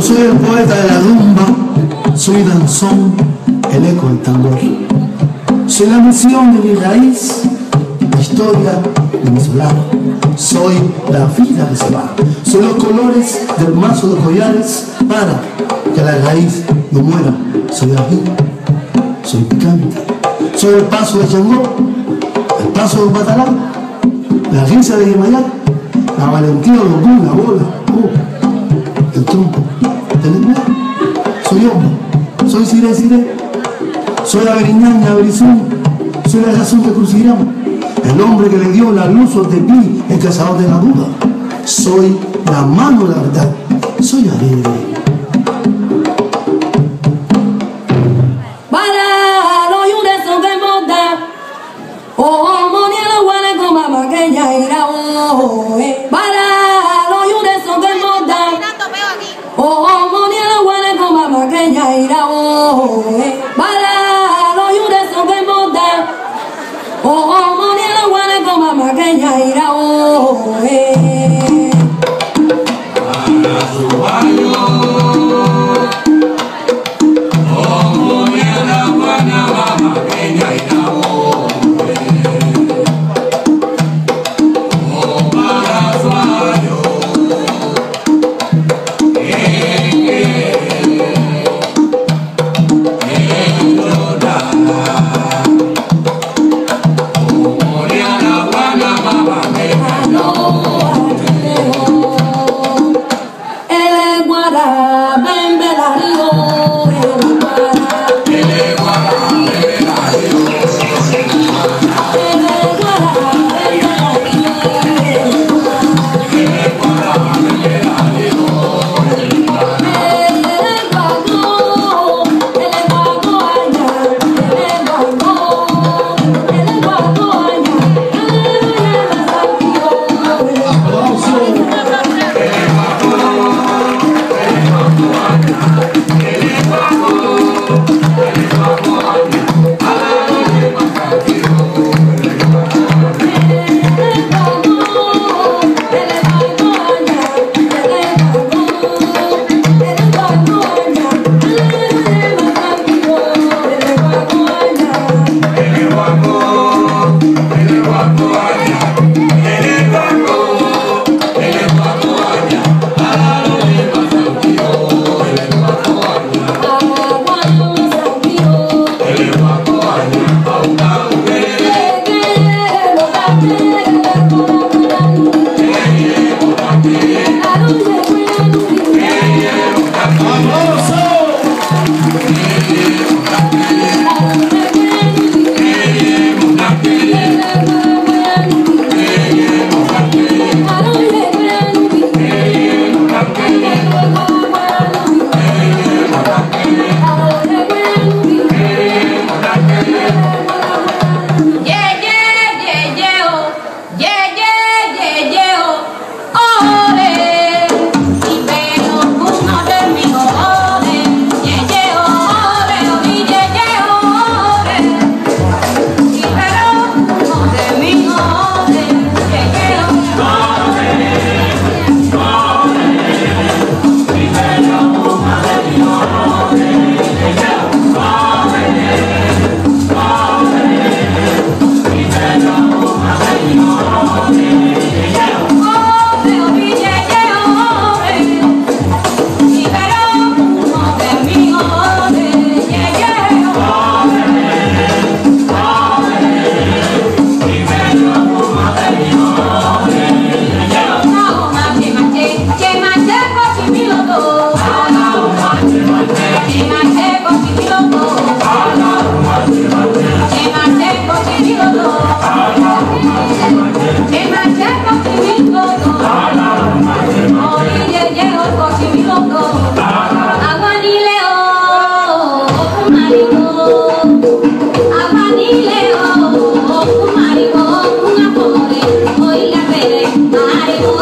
soy el poeta de la rumba, soy danzón, el eco del tambor. Soy la misión de mi raíz, la historia de mi solar. Soy la vida que se va. Soy los colores del mazo de collares para que la raíz no muera. Soy la vida, soy picante. Soy el paso de Changó, el paso de Batalá, la risa de Yemayá, la valentía de Ogún, la bola, el trompo, ¿entendés? Soy hombre, soy Sire Sire, soy la Beriñaña Berizón, soy la razón que crucigrama, el hombre que le dio la luz de ti, el cazador de la duda. Soy la mano de la verdad, soy alegre. 아이고.